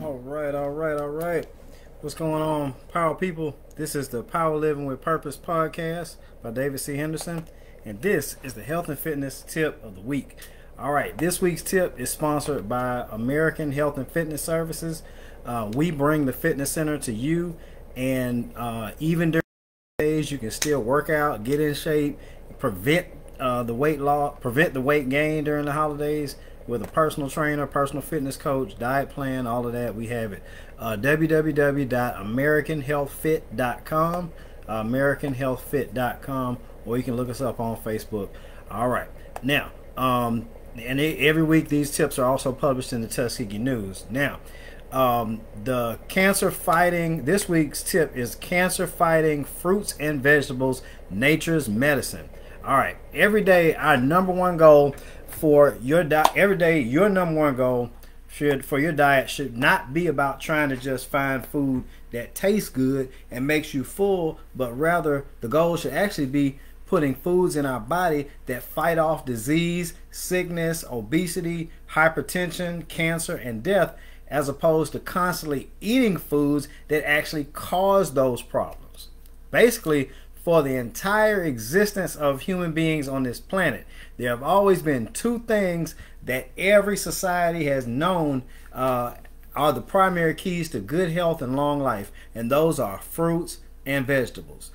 All right, all right, all right. What's going on, Power People? This is the Power Living with Purpose podcast by David C. Henderson, and this is the health and fitness tip of the week. All right, this week's tip is sponsored by American Health and Fitness Services. Uh, we bring the fitness center to you, and uh, even during days, you can still work out, get in shape, prevent uh, the weight loss, prevent the weight gain during the holidays with a personal trainer, personal fitness coach, diet plan, all of that. We have it. Uh, www.americanhealthfit.com, americanhealthfit.com, or you can look us up on Facebook. All right. Now, um, and they, every week these tips are also published in the Tuskegee News. Now, um, the cancer fighting, this week's tip is cancer fighting fruits and vegetables, nature's medicine. All right. Every day, our number one goal for your diet every day your number one goal should for your diet should not be about trying to just find food that tastes good and makes you full but rather the goal should actually be putting foods in our body that fight off disease sickness obesity hypertension cancer and death as opposed to constantly eating foods that actually cause those problems. Basically for the entire existence of human beings on this planet. There have always been two things that every society has known uh, are the primary keys to good health and long life, and those are fruits and vegetables.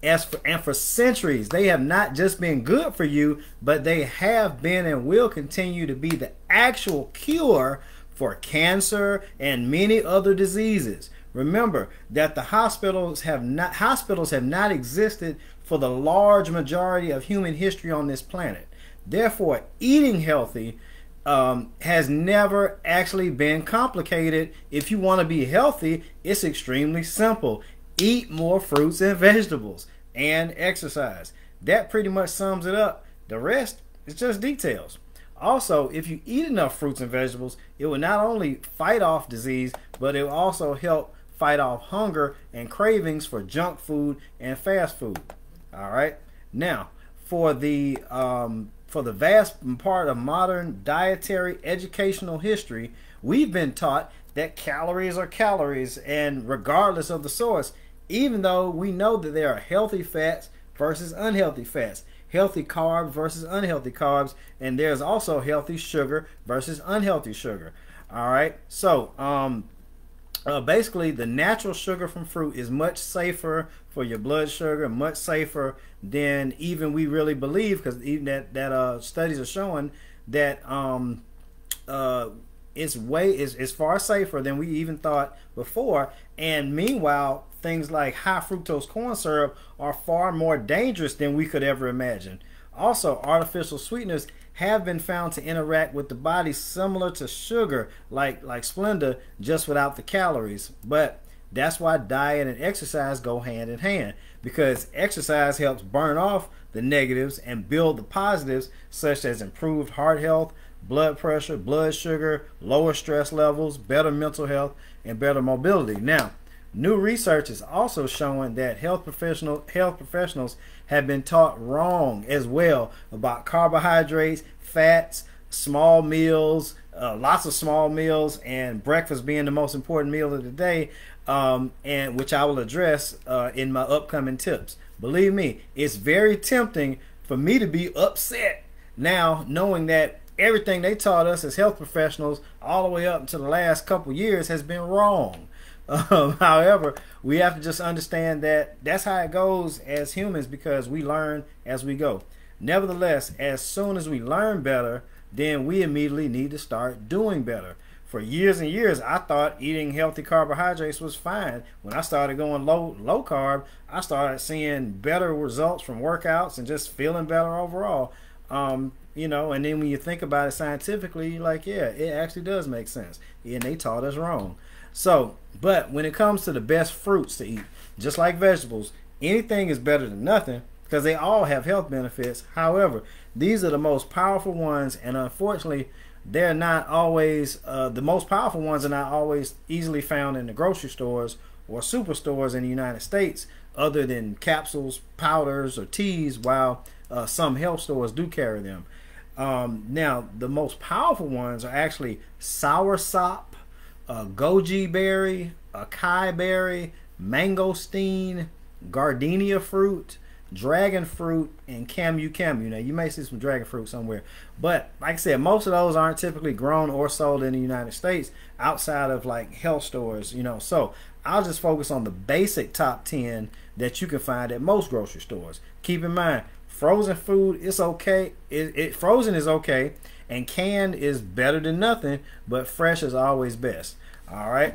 As for, and for centuries, they have not just been good for you, but they have been and will continue to be the actual cure for cancer and many other diseases. Remember that the hospitals have not hospitals have not existed for the large majority of human history on this planet. Therefore, eating healthy um, has never actually been complicated. If you want to be healthy, it's extremely simple. Eat more fruits and vegetables and exercise. That pretty much sums it up. The rest is just details. Also, if you eat enough fruits and vegetables, it will not only fight off disease, but it will also help fight off hunger and cravings for junk food and fast food. All right. Now, for the um, for the vast part of modern dietary educational history, we've been taught that calories are calories, and regardless of the source, even though we know that there are healthy fats versus unhealthy fats, healthy carbs versus unhealthy carbs, and there's also healthy sugar versus unhealthy sugar. All right. So, um, uh, basically, the natural sugar from fruit is much safer for your blood sugar, much safer than even we really believe, because even that that uh, studies are showing that um, uh, it's way is is far safer than we even thought before. And meanwhile, things like high fructose corn syrup are far more dangerous than we could ever imagine. Also, artificial sweeteners have been found to interact with the body similar to sugar, like like Splenda, just without the calories. But that's why diet and exercise go hand in hand because exercise helps burn off the negatives and build the positives, such as improved heart health, blood pressure, blood sugar, lower stress levels, better mental health, and better mobility. Now, New research is also showing that health professional health professionals have been taught wrong as well about carbohydrates, fats, small meals, uh, lots of small meals, and breakfast being the most important meal of the day, um, and which I will address uh, in my upcoming tips. Believe me, it's very tempting for me to be upset now, knowing that everything they taught us as health professionals all the way up until the last couple years has been wrong. Um, however, we have to just understand that that's how it goes as humans because we learn as we go. Nevertheless, as soon as we learn better, then we immediately need to start doing better. For years and years, I thought eating healthy carbohydrates was fine. When I started going low low carb, I started seeing better results from workouts and just feeling better overall. Um, you know, and then when you think about it scientifically, like, yeah, it actually does make sense. And they taught us wrong. So, but when it comes to the best fruits to eat, just like vegetables, anything is better than nothing because they all have health benefits. However, these are the most powerful ones, and unfortunately, they're not always uh, the most powerful ones are not always easily found in the grocery stores or superstores in the United States, other than capsules, powders, or teas. While uh, some health stores do carry them. Um, now, the most powerful ones are actually sour sop, uh, goji berry, acai berry, mangosteen, gardenia fruit, dragon fruit, and camu camu. Now you may see some dragon fruit somewhere, but like I said, most of those aren't typically grown or sold in the United States outside of like health stores. You know, so I'll just focus on the basic top ten that you can find at most grocery stores. Keep in mind, frozen food it's okay. It, it frozen is okay, and canned is better than nothing, but fresh is always best. All right.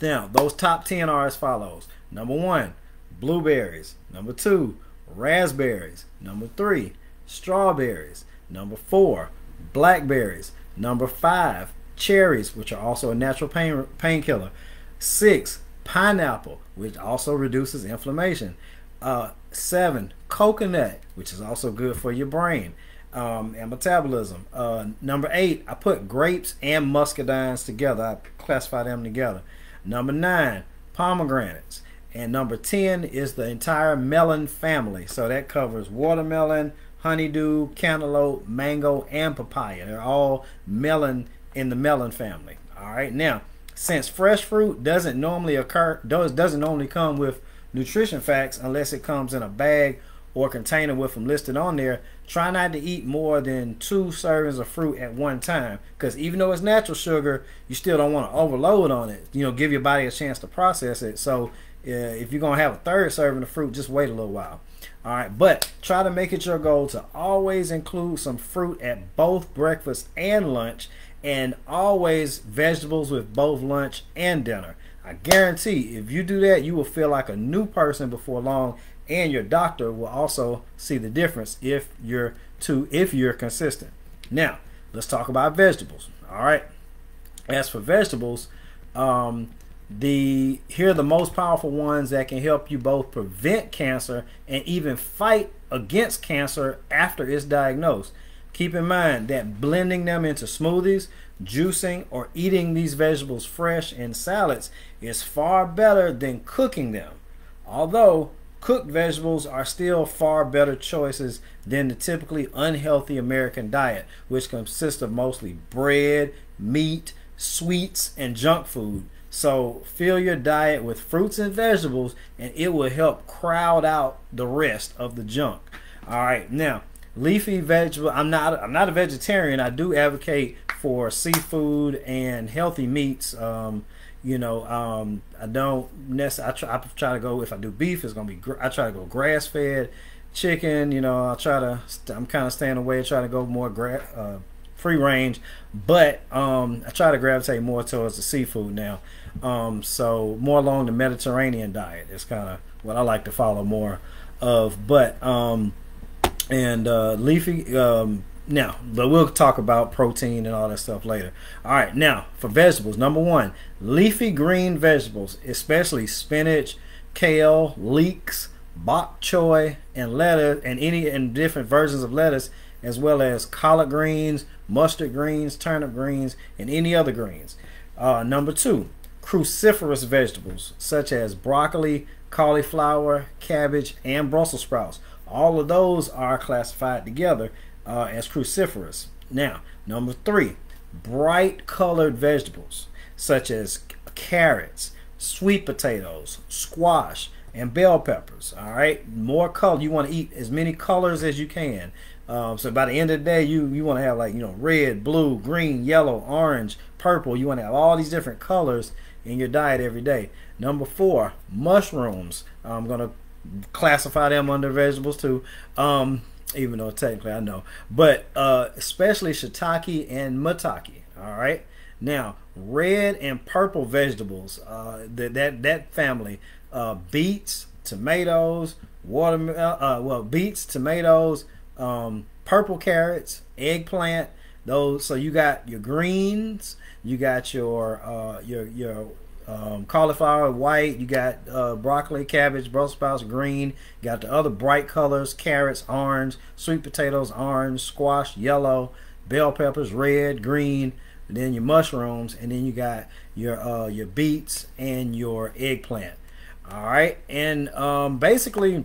Now, those top 10 are as follows. Number one, blueberries. Number two, raspberries. Number three, strawberries. Number four, blackberries. Number five, cherries, which are also a natural pain painkiller. Six, pineapple, which also reduces inflammation. Uh, seven, coconut, which is also good for your brain um, and metabolism. Uh, number eight, I put grapes and muscadines together. I classify them together. Number nine, pomegranates. And number 10 is the entire melon family. So that covers watermelon, honeydew, cantaloupe, mango, and papaya. They're all melon in the melon family. All right. Now, since fresh fruit doesn't normally occur, does doesn't normally come with nutrition facts unless it comes in a bag or container with them listed on there, try not to eat more than two servings of fruit at one time. Because even though it's natural sugar, you still don't want to overload on it. You know, give your body a chance to process it. So uh, if you're gonna have a third serving of fruit, just wait a little while. All right, but try to make it your goal to always include some fruit at both breakfast and lunch, and always vegetables with both lunch and dinner. I guarantee if you do that, you will feel like a new person before long and your doctor will also see the difference if you're to if you're consistent. Now, let's talk about vegetables. All right. As for vegetables, um, the here are the most powerful ones that can help you both prevent cancer and even fight against cancer after it's diagnosed. Keep in mind that blending them into smoothies, juicing, or eating these vegetables fresh in salads is far better than cooking them. Although cooked vegetables are still far better choices than the typically unhealthy American diet, which consists of mostly bread, meat, sweets, and junk food. So fill your diet with fruits and vegetables, and it will help crowd out the rest of the junk. All right, now leafy vegetable. I'm not. I'm not a vegetarian. I do advocate for seafood and healthy meats. Um, you know, um, I don't necessarily. I try, I try to go if I do beef, it's gonna be. I try to go grass fed, chicken. You know, I try to. I'm kind of staying away. Try to go more gra- uh, free range, but um, I try to gravitate more towards the seafood now. Um, so more along the Mediterranean diet is kind of what I like to follow more of. But um, and uh, leafy um, now, but we'll talk about protein and all that stuff later. All right, now for vegetables, number one, leafy green vegetables, especially spinach, kale, leeks, bok choy, and lettuce, and any and different versions of lettuce, as well as collard greens, mustard greens, turnip greens, and any other greens. Uh, number two, cruciferous vegetables such as broccoli, cauliflower, cabbage, and Brussels sprouts. All of those are classified together uh, as cruciferous. Now, number three, bright colored vegetables such as carrots, sweet potatoes, squash, and bell peppers. All right, more color. You want to eat as many colors as you can. Um, so by the end of the day, you you want to have like you know red, blue, green, yellow, orange, purple. You want to have all these different colors in your diet every day. Number four, mushrooms. I'm gonna classify them under vegetables too. Um, even though technically I know, but uh, especially shiitake and maitake. All right. Now, red and purple vegetables, uh, that that that family, uh, beets, tomatoes, water, uh, well, beets, tomatoes, um, purple carrots, eggplant. Those. So you got your greens, you got your uh, your your um, cauliflower white, you got uh, broccoli, cabbage, Brussels sprouts green, you got the other bright colors, carrots orange, sweet potatoes orange, squash yellow, bell peppers red, green, then your mushrooms, and then you got your uh, your beets and your eggplant. All right, and um, basically,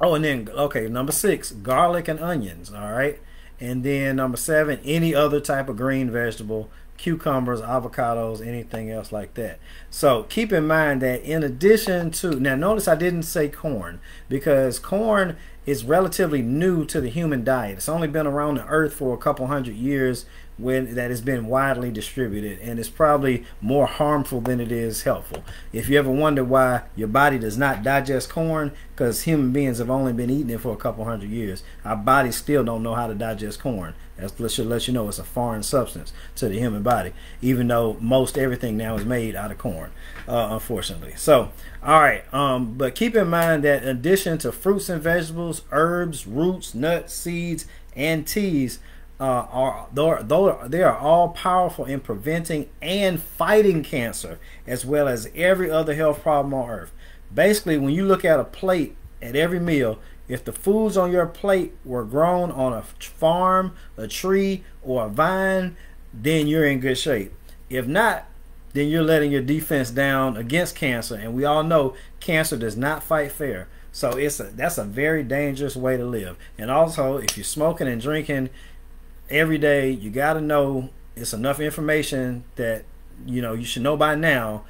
oh, and then okay, number six, garlic and onions. All right, and then number seven, any other type of green vegetable cucumbers, avocados, anything else like that. So keep in mind that in addition to now, notice I didn't say corn because corn is relatively new to the human diet. It's only been around the earth for a couple hundred years when that has been widely distributed and it's probably more harmful than it is helpful. If you ever wonder why your body does not digest corn, because human beings have only been eating it for a couple hundred years, our bodies still don't know how to digest corn. That should let you know it's a foreign substance to the human body, even though most everything now is made out of corn, uh, unfortunately. So, all right, um, but keep in mind that in addition to fruits and vegetables, herbs, roots, nuts, seeds, and teas, uh, are though they are all powerful in preventing and fighting cancer as well as every other health problem on earth. Basically, when you look at a plate at every meal, if the foods on your plate were grown on a farm, a tree, or a vine, then you're in good shape. If not, then you're letting your defense down against cancer, and we all know cancer does not fight fair. So it's a that's a very dangerous way to live. And also, if you're smoking and drinking, every day you got to know it's enough information that you know you should know by now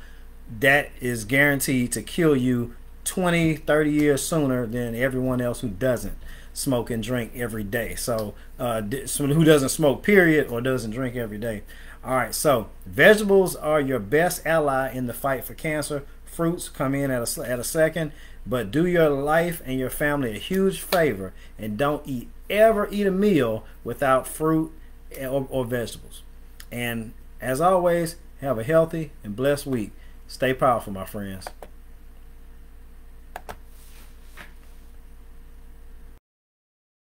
that is guaranteed to kill you 20 30 years sooner than everyone else who doesn't smoke and drink every day so uh, who doesn't smoke period or doesn't drink every day all right so vegetables are your best ally in the fight for cancer fruits come in at a, at a second but do your life and your family a huge favor and don't eat ever eat a meal without fruit or, or vegetables. And as always, have a healthy and blessed week. Stay powerful, my friends.